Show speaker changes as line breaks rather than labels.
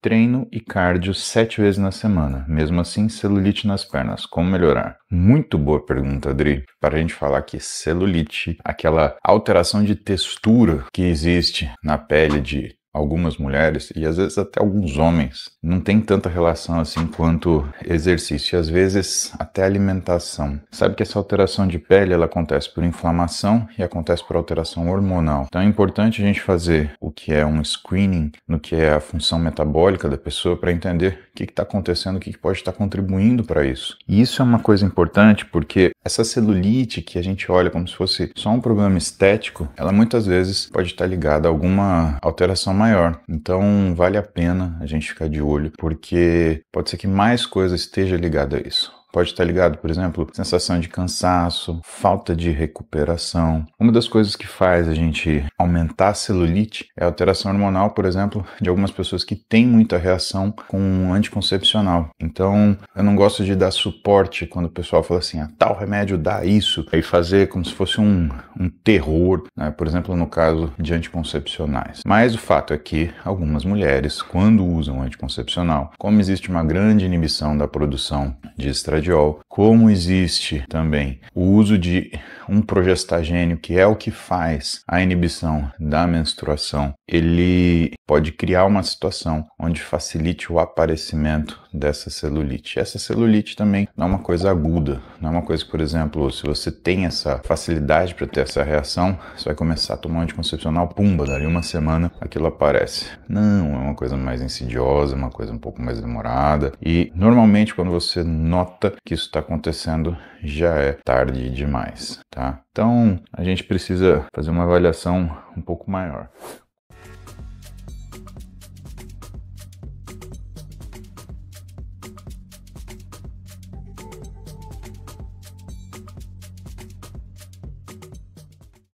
treino e cardio sete vezes na semana. Mesmo assim, celulite nas pernas. Como melhorar? Muito boa pergunta, Adri. Para a gente falar que celulite, aquela alteração de textura que existe na pele de algumas mulheres e às vezes até alguns homens não tem tanta relação assim quanto exercício e às vezes até alimentação. Sabe que essa alteração de pele ela acontece por inflamação e acontece por alteração hormonal. Então é importante a gente fazer o que é um screening no que é a função metabólica da pessoa para entender o que está acontecendo, o que, que pode estar tá contribuindo para isso. E isso é uma coisa importante porque essa celulite que a gente olha como se fosse só um problema estético, ela muitas vezes pode estar tá ligada a alguma alteração maior. Então vale a pena a gente ficar de olho, porque pode ser que mais coisa esteja ligada a isso. Pode estar ligado, por exemplo, sensação de cansaço, falta de recuperação. Uma das coisas que faz a gente aumentar a celulite é a alteração hormonal, por exemplo, de algumas pessoas que têm muita reação com um anticoncepcional. Então, eu não gosto de dar suporte quando o pessoal fala assim, ah, tal remédio dá isso, e fazer como se fosse um, um terror, né? por exemplo, no caso de anticoncepcionais. Mas o fato é que algumas mulheres, quando usam anticoncepcional, como existe uma grande inibição da produção de estradiol, estradiol, como existe também o uso de um progestagênio, que é o que faz a inibição da menstruação, ele pode criar uma situação onde facilite o aparecimento dessa celulite. Essa celulite também não é uma coisa aguda, não é uma coisa, por exemplo, se você tem essa facilidade para ter essa reação, você vai começar a tomar um anticoncepcional, pumba, dali uma semana aquilo aparece. Não, é uma coisa mais insidiosa, uma coisa um pouco mais demorada e normalmente quando você nota que isso está acontecendo já é tarde demais, tá? Então a gente precisa fazer uma avaliação um pouco maior.